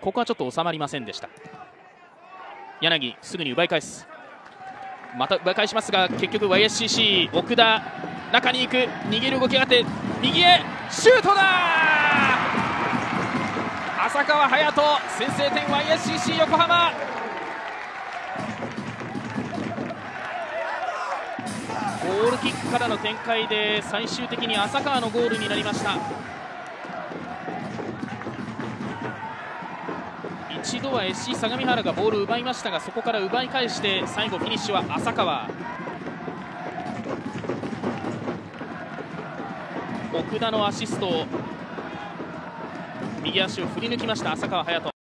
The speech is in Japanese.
ここはちょっと収まりませんでした。柳すぐに奪い返す。また奪い返しますが結局 YSCC 奥田中に行く。逃げる動きがあって右へシュートだ!浅川隼人先制点 YSCC 横浜。ゴールキックからの展開で最終的に浅川のゴールになりました。一度は SC 相模原がボールを奪いましたがそこから奪い返して最後フィニッシュは浅川。奥田のアシスト右足を振り抜きました浅川隼人。